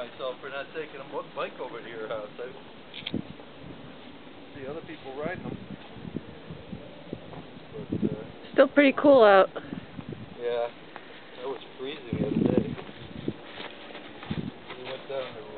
myself for not taking a bike over to your house. I see other people riding them. But, uh, Still pretty cool out. Yeah, that was freezing the other day. We went down the